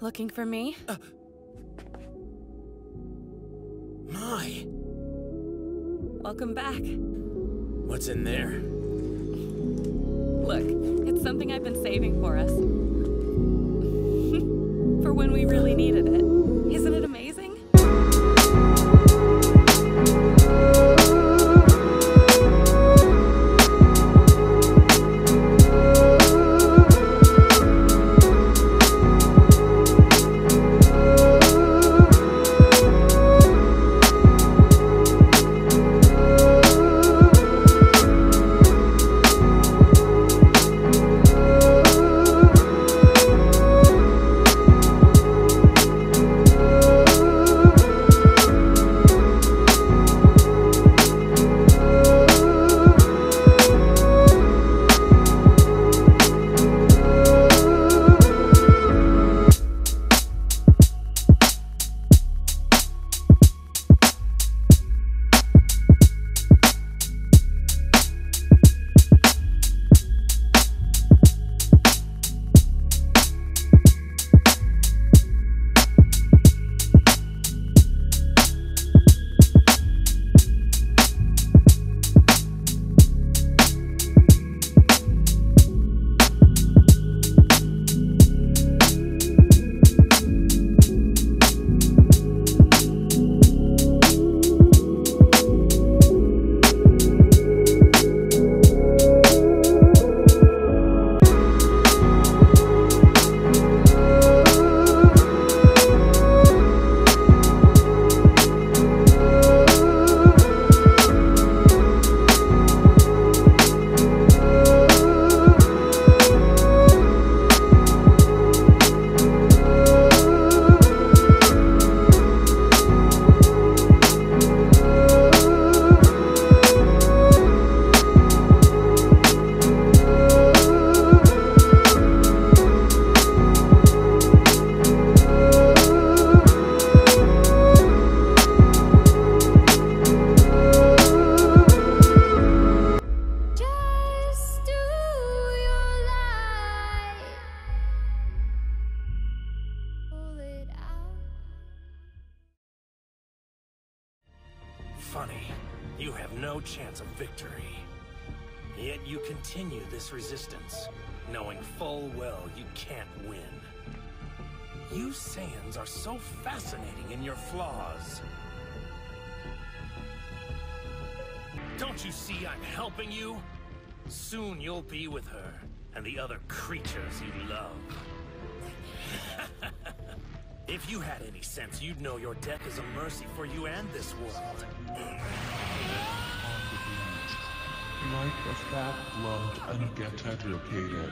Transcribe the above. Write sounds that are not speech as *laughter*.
Looking for me? Uh, my, Welcome back. what's in there? Look, it's something I've been saving for us. *laughs* for when we really needed it. Funny, you have no chance of victory. Yet you continue this resistance, knowing full well you can't win. You Saiyans are so fascinating in your flaws. Don't you see I'm helping you? Soon you'll be with her and the other creatures you love. If you had any sense, you'd know your death is a mercy for you and this world. Like a fat lump and get educated.